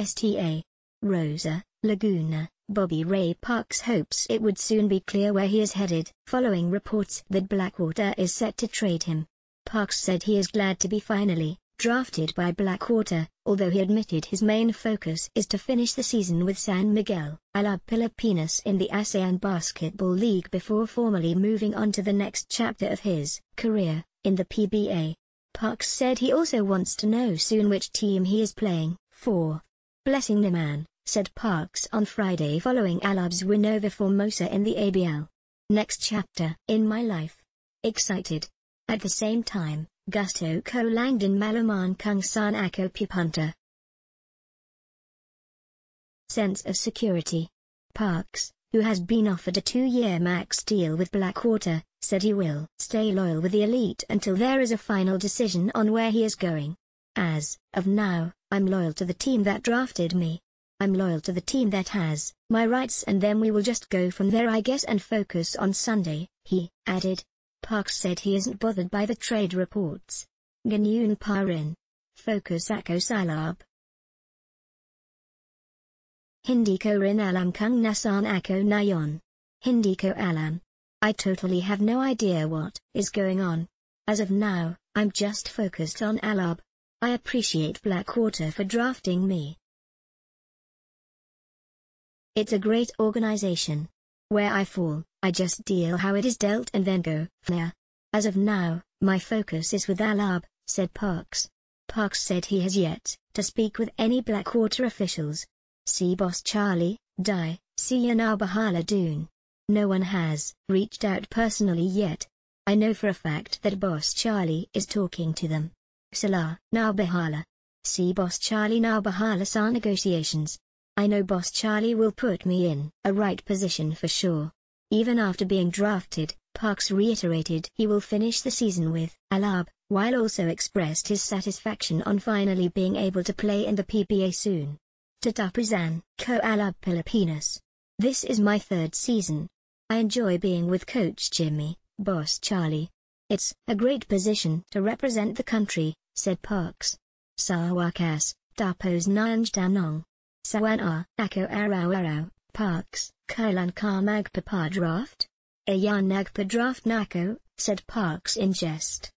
STA. Rosa, Laguna, Bobby Ray Parks hopes it would soon be clear where he is headed. Following reports that Blackwater is set to trade him. Parks said he is glad to be finally drafted by Blackwater, although he admitted his main focus is to finish the season with San Miguel Alab Pilipinas in the ASEAN Basketball League before formally moving on to the next chapter of his career, in the PBA. Parks said he also wants to know soon which team he is playing for. Blessing the man, said Parks on Friday following Alab's win over Formosa in the ABL. Next chapter in my life. Excited. At the same time, Gusto ko langdon malaman kung saan ako pupunta. Sense of security. Parks, who has been offered a two-year max deal with Blackwater, said he will stay loyal with the elite until there is a final decision on where he is going. As of now, I'm loyal to the team that drafted me. I'm loyal to the team that has my rights and then we will just go from there I guess and focus on Sunday, he added. Parks said he isn't bothered by the trade reports. Ganyun Parin. Focus Ako Salab. Hindi ko rin alam kung nasan ako nayon. Hindi ko alam. I totally have no idea what is going on. As of now, I'm just focused on Alab. I appreciate Blackwater for drafting me. It's a great organization. Where I fall, I just deal how it is dealt and then go from there. As of now, my focus is with Alab, said Parks. Parks said he has yet to speak with any Blackwater officials. See Boss Charlie, Die, see Yanau Bahala Dune. No one has reached out personally yet. I know for a fact that Boss Charlie is talking to them. Salah, now Bahala. See Boss Charlie now Bahala sa negotiations. I know Boss Charlie will put me in a right position for sure. Even after being drafted, Parks reiterated he will finish the season with Alab, while also expressed his satisfaction on finally being able to play in the PBA soon. Tatapusan, Co Alab Pilipinas. This is my third season. I enjoy being with Coach Jimmy, Boss Charlie. It's a great position to represent the country, said Parks. Sawakas, Tapos Nanj Tanong. Sawana, Ako Araw-araw, Parks, Kailan ka magpapadraft? Ayan nagpadraft nako, said Parks in jest.